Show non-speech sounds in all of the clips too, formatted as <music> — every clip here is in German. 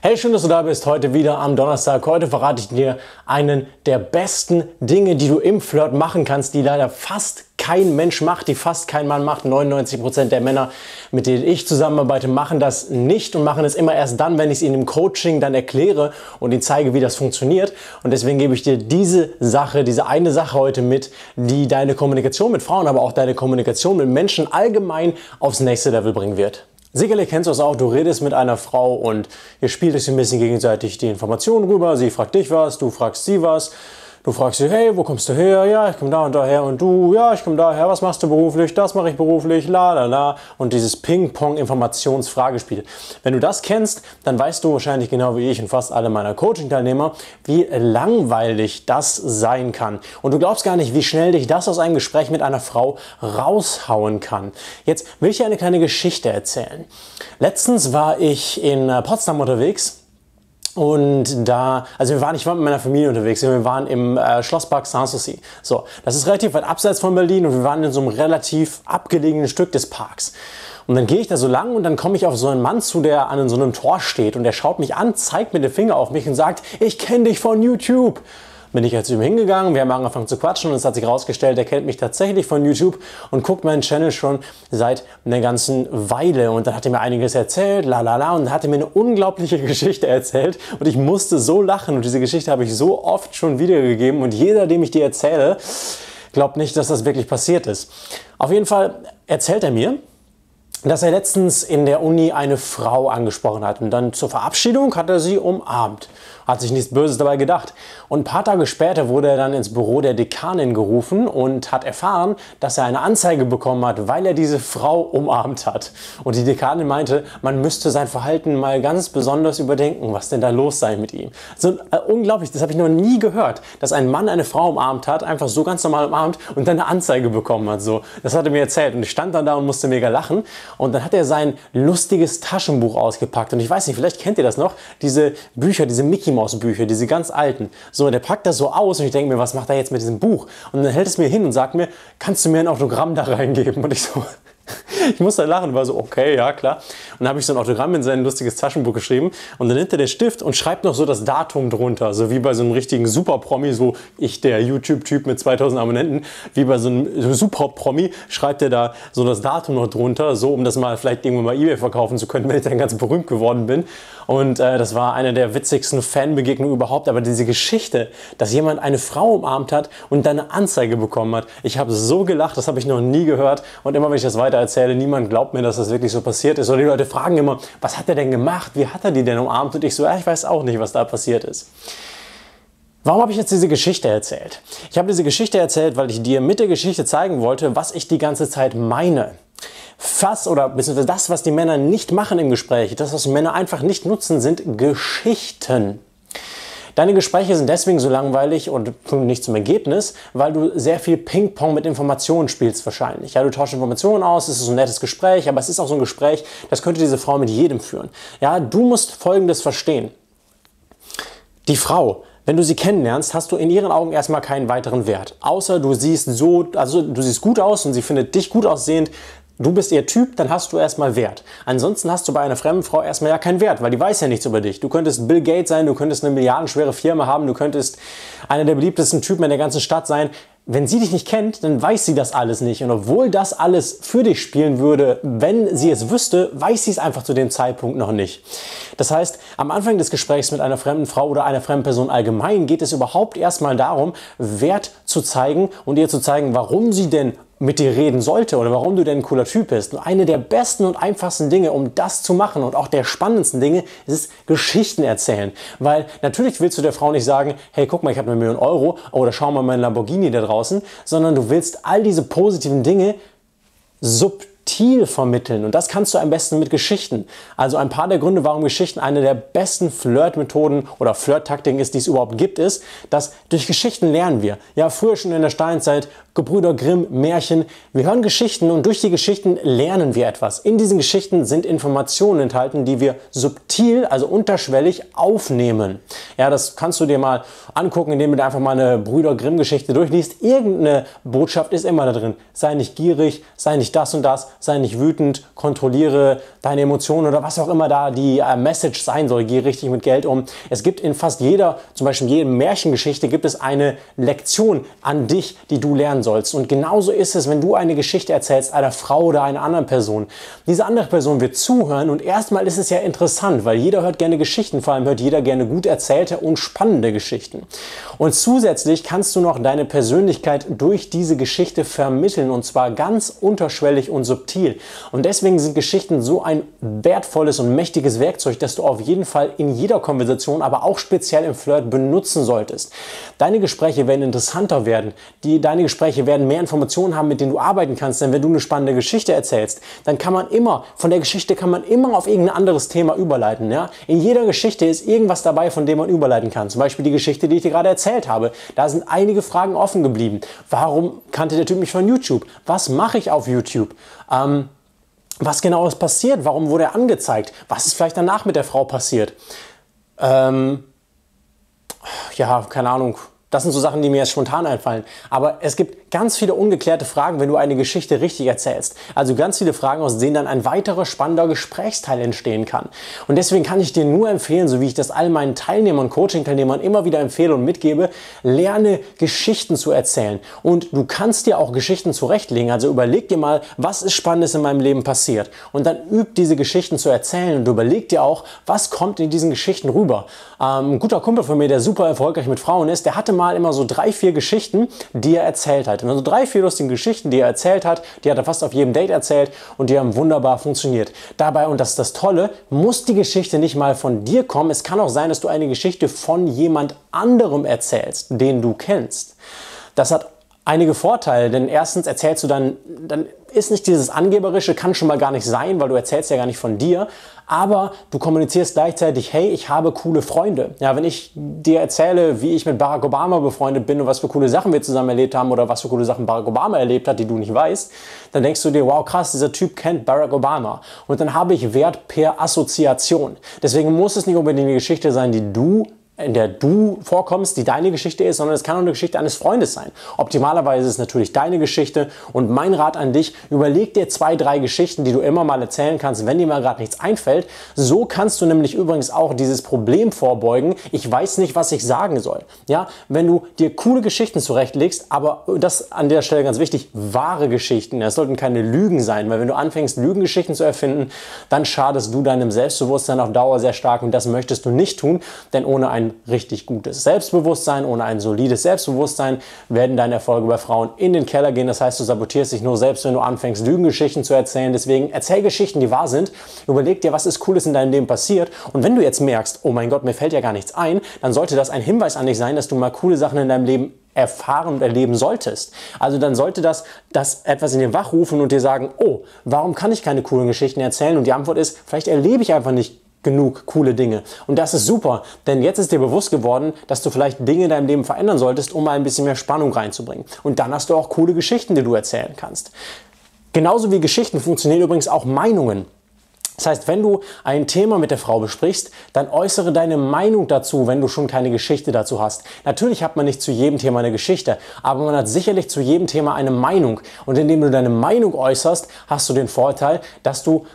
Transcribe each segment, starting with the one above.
Hey, schön, dass du da bist. Heute wieder am Donnerstag. Heute verrate ich dir einen der besten Dinge, die du im Flirt machen kannst, die leider fast kein Mensch macht, die fast kein Mann macht. 99% der Männer, mit denen ich zusammenarbeite, machen das nicht und machen es immer erst dann, wenn ich es ihnen im Coaching dann erkläre und ihnen zeige, wie das funktioniert. Und deswegen gebe ich dir diese Sache, diese eine Sache heute mit, die deine Kommunikation mit Frauen, aber auch deine Kommunikation mit Menschen allgemein aufs nächste Level bringen wird. Sicherlich kennst du es auch, du redest mit einer Frau und ihr spielt euch ein bisschen gegenseitig die Informationen rüber. Sie fragt dich was, du fragst sie was. Du fragst sie, hey, wo kommst du her? Ja, ich komme da und daher. Und du, ja, ich komme daher. Was machst du beruflich? Das mache ich beruflich. La, la, la. Und dieses Ping-Pong-Informationsfragespiel. Wenn du das kennst, dann weißt du wahrscheinlich genau wie ich und fast alle meiner Coaching-Teilnehmer, wie langweilig das sein kann. Und du glaubst gar nicht, wie schnell dich das aus einem Gespräch mit einer Frau raushauen kann. Jetzt will ich dir eine kleine Geschichte erzählen. Letztens war ich in Potsdam unterwegs und da, also wir waren, ich war mit meiner Familie unterwegs, wir waren im äh, Schlosspark Sanssouci. So, das ist relativ weit abseits von Berlin und wir waren in so einem relativ abgelegenen Stück des Parks. Und dann gehe ich da so lang und dann komme ich auf so einen Mann zu, der an so einem Tor steht und der schaut mich an, zeigt mit dem Finger auf mich und sagt, ich kenne dich von YouTube bin ich jetzt zu ihm hingegangen, wir haben angefangen zu quatschen und es hat sich herausgestellt, er kennt mich tatsächlich von YouTube und guckt meinen Channel schon seit einer ganzen Weile. Und dann hat er mir einiges erzählt, la la la und hat mir eine unglaubliche <laughs> Geschichte erzählt. Und ich musste so lachen und diese Geschichte habe ich so oft schon wiedergegeben. Und jeder, dem ich die erzähle, glaubt nicht, dass das wirklich passiert ist. Auf jeden Fall erzählt er mir, dass er letztens in der Uni eine Frau angesprochen hat und dann zur Verabschiedung hat er sie umarmt hat sich nichts Böses dabei gedacht. Und ein paar Tage später wurde er dann ins Büro der Dekanin gerufen und hat erfahren, dass er eine Anzeige bekommen hat, weil er diese Frau umarmt hat. Und die Dekanin meinte, man müsste sein Verhalten mal ganz besonders überdenken, was denn da los sei mit ihm. So äh, unglaublich, das habe ich noch nie gehört, dass ein Mann eine Frau umarmt hat, einfach so ganz normal umarmt und dann eine Anzeige bekommen hat. So, das hat er mir erzählt und ich stand dann da und musste mega lachen. Und dann hat er sein lustiges Taschenbuch ausgepackt und ich weiß nicht, vielleicht kennt ihr das noch, diese Bücher, diese Mickey Maus-Bücher, diese ganz alten. So, der packt das so aus und ich denke mir, was macht er jetzt mit diesem Buch? Und dann hält es mir hin und sagt mir, kannst du mir ein Autogramm da reingeben? Und ich so, <laughs> ich musste lachen, war so, okay, ja, klar. Und dann habe ich so ein Autogramm in sein lustiges Taschenbuch geschrieben und dann nimmt er den Stift und schreibt noch so das Datum drunter, so wie bei so einem richtigen Super-Promi, so ich, der YouTube-Typ mit 2000 Abonnenten, wie bei so einem Super-Promi, schreibt er da so das Datum noch drunter, so um das mal vielleicht irgendwann mal Ebay verkaufen zu können, <laughs> wenn ich dann ganz berühmt geworden bin. Und äh, das war eine der witzigsten Fanbegegnungen überhaupt. Aber diese Geschichte, dass jemand eine Frau umarmt hat und dann eine Anzeige bekommen hat, ich habe so gelacht, das habe ich noch nie gehört. Und immer wenn ich das weiter erzähle, niemand glaubt mir, dass das wirklich so passiert ist. Oder die Leute fragen immer, was hat er denn gemacht? Wie hat er die denn umarmt? Und ich so, ja, ich weiß auch nicht, was da passiert ist. Warum habe ich jetzt diese Geschichte erzählt? Ich habe diese Geschichte erzählt, weil ich dir mit der Geschichte zeigen wollte, was ich die ganze Zeit meine. Fass oder beziehungsweise das, was die Männer nicht machen im Gespräch, das, was Männer einfach nicht nutzen, sind Geschichten. Deine Gespräche sind deswegen so langweilig und kommen nicht zum Ergebnis, weil du sehr viel Ping-Pong mit Informationen spielst wahrscheinlich. Ja, du tauschst Informationen aus, es ist ein nettes Gespräch, aber es ist auch so ein Gespräch, das könnte diese Frau mit jedem führen. Ja, du musst Folgendes verstehen. Die Frau, wenn du sie kennenlernst, hast du in ihren Augen erstmal keinen weiteren Wert. Außer du siehst so, also du siehst gut aus und sie findet dich gut aussehend, du bist ihr Typ, dann hast du erstmal Wert. Ansonsten hast du bei einer fremden Frau erstmal ja keinen Wert, weil die weiß ja nichts über dich. Du könntest Bill Gates sein, du könntest eine milliardenschwere Firma haben, du könntest einer der beliebtesten Typen in der ganzen Stadt sein. Wenn sie dich nicht kennt, dann weiß sie das alles nicht. Und obwohl das alles für dich spielen würde, wenn sie es wüsste, weiß sie es einfach zu dem Zeitpunkt noch nicht. Das heißt, am Anfang des Gesprächs mit einer fremden Frau oder einer fremden Person allgemein geht es überhaupt erstmal darum, Wert zu zeigen und ihr zu zeigen, warum sie denn mit dir reden sollte oder warum du denn ein cooler Typ bist. Und eine der besten und einfachsten Dinge, um das zu machen und auch der spannendsten Dinge, ist Geschichten erzählen. Weil natürlich willst du der Frau nicht sagen, hey, guck mal, ich habe eine Million Euro oder schau mal meinen Lamborghini da draußen, sondern du willst all diese positiven Dinge subtil vermitteln. Und das kannst du am besten mit Geschichten. Also ein paar der Gründe, warum Geschichten eine der besten Flirtmethoden oder Flirttaktiken ist, die es überhaupt gibt, ist, dass durch Geschichten lernen wir. Ja, früher schon in der Steinzeit Gebrüder Grimm, Märchen. Wir hören Geschichten und durch die Geschichten lernen wir etwas. In diesen Geschichten sind Informationen enthalten, die wir subtil, also unterschwellig aufnehmen. Ja, das kannst du dir mal angucken, indem du einfach mal eine Brüder Grimm Geschichte durchliest. Irgendeine Botschaft ist immer da drin. Sei nicht gierig, sei nicht das und das, sei nicht wütend, kontrolliere deine Emotionen oder was auch immer da die äh, Message sein soll. Geh richtig mit Geld um. Es gibt in fast jeder, zum Beispiel jeder Märchengeschichte, gibt es eine Lektion an dich, die du lernen sollst. Und genauso ist es, wenn du eine Geschichte erzählst einer Frau oder einer anderen Person. Diese andere Person wird zuhören und erstmal ist es ja interessant, weil jeder hört gerne Geschichten, vor allem hört jeder gerne gut erzählte und spannende Geschichten. Und zusätzlich kannst du noch deine Persönlichkeit durch diese Geschichte vermitteln und zwar ganz unterschwellig und subtil. Und deswegen sind Geschichten so ein wertvolles und mächtiges Werkzeug, das du auf jeden Fall in jeder Konversation, aber auch speziell im Flirt benutzen solltest. Deine Gespräche werden interessanter werden. Die, deine Gespräche werden mehr Informationen haben, mit denen du arbeiten kannst. Denn wenn du eine spannende Geschichte erzählst, dann kann man immer, von der Geschichte kann man immer auf irgendein anderes Thema überleiten. Ja? In jeder Geschichte ist irgendwas dabei, von dem man überleiten kann. Zum Beispiel die Geschichte, die ich dir gerade erzählt habe. Da sind einige Fragen offen geblieben. Warum kannte der Typ mich von YouTube? Was mache ich auf YouTube? Ähm, was genau ist passiert? Warum wurde er angezeigt? Was ist vielleicht danach mit der Frau passiert? Ähm, ja, keine Ahnung. Das sind so Sachen, die mir jetzt spontan einfallen. Aber es gibt ganz viele ungeklärte Fragen, wenn du eine Geschichte richtig erzählst. Also ganz viele Fragen, aus denen dann ein weiterer spannender Gesprächsteil entstehen kann. Und deswegen kann ich dir nur empfehlen, so wie ich das all meinen Teilnehmern, Coaching-Teilnehmern immer wieder empfehle und mitgebe, lerne Geschichten zu erzählen. Und du kannst dir auch Geschichten zurechtlegen. Also überleg dir mal, was ist Spannendes in meinem Leben passiert. Und dann üb diese Geschichten zu erzählen und überleg dir auch, was kommt in diesen Geschichten rüber. Ähm, ein guter Kumpel von mir, der super erfolgreich mit Frauen ist, der hatte Mal immer so drei, vier Geschichten, die er erzählt hat. Und also drei, vier lustige Geschichten, die er erzählt hat, die hat er fast auf jedem Date erzählt und die haben wunderbar funktioniert. Dabei, und das ist das Tolle, muss die Geschichte nicht mal von dir kommen. Es kann auch sein, dass du eine Geschichte von jemand anderem erzählst, den du kennst. Das hat einige Vorteile, denn erstens erzählst du dann, dann ist nicht dieses Angeberische, kann schon mal gar nicht sein, weil du erzählst ja gar nicht von dir, aber du kommunizierst gleichzeitig, hey, ich habe coole Freunde. Ja, wenn ich dir erzähle, wie ich mit Barack Obama befreundet bin und was für coole Sachen wir zusammen erlebt haben oder was für coole Sachen Barack Obama erlebt hat, die du nicht weißt, dann denkst du dir, wow, krass, dieser Typ kennt Barack Obama. Und dann habe ich Wert per Assoziation. Deswegen muss es nicht unbedingt eine Geschichte sein, die du in der du vorkommst, die deine Geschichte ist, sondern es kann auch eine Geschichte eines Freundes sein. Optimalerweise ist es natürlich deine Geschichte und mein Rat an dich, überleg dir zwei, drei Geschichten, die du immer mal erzählen kannst, wenn dir mal gerade nichts einfällt. So kannst du nämlich übrigens auch dieses Problem vorbeugen, ich weiß nicht, was ich sagen soll. Ja, wenn du dir coole Geschichten zurechtlegst, aber das an der Stelle ganz wichtig, wahre Geschichten, das sollten keine Lügen sein, weil wenn du anfängst, Lügengeschichten zu erfinden, dann schadest du deinem Selbstbewusstsein auf Dauer sehr stark und das möchtest du nicht tun, denn ohne richtig gutes Selbstbewusstsein, ohne ein solides Selbstbewusstsein werden deine Erfolge bei Frauen in den Keller gehen. Das heißt, du sabotierst dich nur selbst, wenn du anfängst, Lügengeschichten zu erzählen. Deswegen erzähl Geschichten, die wahr sind. Überleg dir, was ist Cooles in deinem Leben passiert. Und wenn du jetzt merkst, oh mein Gott, mir fällt ja gar nichts ein, dann sollte das ein Hinweis an dich sein, dass du mal coole Sachen in deinem Leben erfahren und erleben solltest. Also dann sollte das, das etwas in dir wachrufen und dir sagen, oh, warum kann ich keine coolen Geschichten erzählen? Und die Antwort ist, vielleicht erlebe ich einfach nicht genug coole Dinge. Und das ist super, denn jetzt ist dir bewusst geworden, dass du vielleicht Dinge in deinem Leben verändern solltest, um mal ein bisschen mehr Spannung reinzubringen. Und dann hast du auch coole Geschichten, die du erzählen kannst. Genauso wie Geschichten funktionieren übrigens auch Meinungen. Das heißt, wenn du ein Thema mit der Frau besprichst, dann äußere deine Meinung dazu, wenn du schon keine Geschichte dazu hast. Natürlich hat man nicht zu jedem Thema eine Geschichte, aber man hat sicherlich zu jedem Thema eine Meinung. Und indem du deine Meinung äußerst, hast du den Vorteil, dass du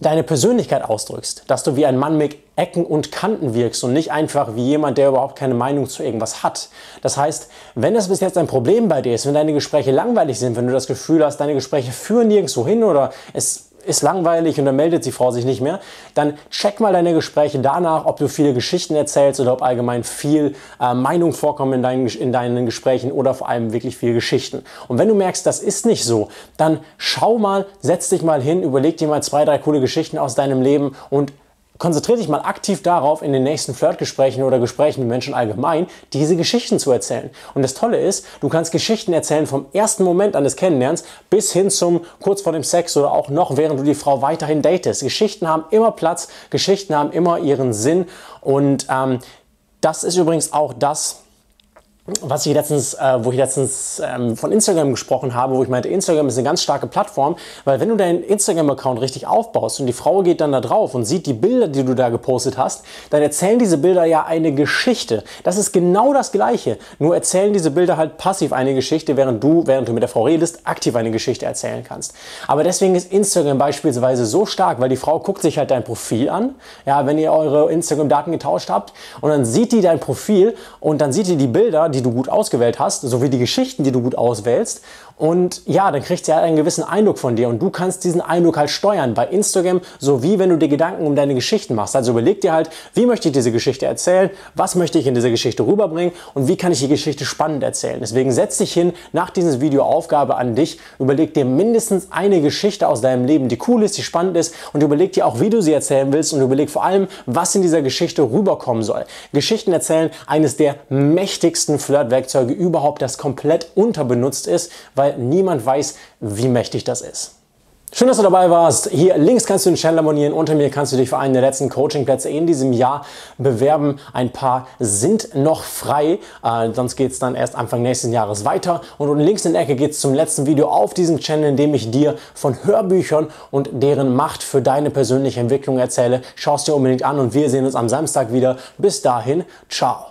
deine Persönlichkeit ausdrückst, dass du wie ein Mann mit Ecken und Kanten wirkst und nicht einfach wie jemand, der überhaupt keine Meinung zu irgendwas hat. Das heißt, wenn das bis jetzt ein Problem bei dir ist, wenn deine Gespräche langweilig sind, wenn du das Gefühl hast, deine Gespräche führen nirgendwo hin oder es ist langweilig und dann meldet die Frau sich nicht mehr, dann check mal deine Gespräche danach, ob du viele Geschichten erzählst oder ob allgemein viel äh, Meinung vorkommt in deinen, in deinen Gesprächen oder vor allem wirklich viele Geschichten. Und wenn du merkst, das ist nicht so, dann schau mal, setz dich mal hin, überleg dir mal zwei, drei coole Geschichten aus deinem Leben und Konzentriere dich mal aktiv darauf, in den nächsten Flirtgesprächen oder Gesprächen mit Menschen allgemein diese Geschichten zu erzählen. Und das Tolle ist, du kannst Geschichten erzählen vom ersten Moment an des Kennenlernens bis hin zum kurz vor dem Sex oder auch noch während du die Frau weiterhin datest. Geschichten haben immer Platz, Geschichten haben immer ihren Sinn und ähm, das ist übrigens auch das, was ich letztens, äh, wo ich letztens ähm, von Instagram gesprochen habe, wo ich meinte, Instagram ist eine ganz starke Plattform, weil wenn du deinen Instagram-Account richtig aufbaust und die Frau geht dann da drauf und sieht die Bilder, die du da gepostet hast, dann erzählen diese Bilder ja eine Geschichte. Das ist genau das Gleiche, nur erzählen diese Bilder halt passiv eine Geschichte, während du, während du mit der Frau redest, aktiv eine Geschichte erzählen kannst. Aber deswegen ist Instagram beispielsweise so stark, weil die Frau guckt sich halt dein Profil an, ja, wenn ihr eure Instagram-Daten getauscht habt und dann sieht die dein Profil und dann sieht die die Bilder, die die du gut ausgewählt hast, sowie die Geschichten, die du gut auswählst. Und ja, dann kriegt sie halt einen gewissen Eindruck von dir und du kannst diesen Eindruck halt steuern bei Instagram, sowie wenn du dir Gedanken um deine Geschichten machst. Also überleg dir halt, wie möchte ich diese Geschichte erzählen, was möchte ich in dieser Geschichte rüberbringen und wie kann ich die Geschichte spannend erzählen. Deswegen setz dich hin, nach diesem Video Aufgabe an dich, überleg dir mindestens eine Geschichte aus deinem Leben, die cool ist, die spannend ist und überleg dir auch, wie du sie erzählen willst und überleg vor allem, was in dieser Geschichte rüberkommen soll. Geschichten erzählen, eines der mächtigsten Flirtwerkzeuge überhaupt, das komplett unterbenutzt ist, weil niemand weiß, wie mächtig das ist. Schön, dass du dabei warst. Hier links kannst du den Channel abonnieren. Unter mir kannst du dich für einen der letzten Coachingplätze in diesem Jahr bewerben. Ein paar sind noch frei. Äh, sonst geht es dann erst Anfang nächsten Jahres weiter. Und unten links in der Ecke geht es zum letzten Video auf diesem Channel, in dem ich dir von Hörbüchern und deren Macht für deine persönliche Entwicklung erzähle. Schau es dir unbedingt an und wir sehen uns am Samstag wieder. Bis dahin, ciao.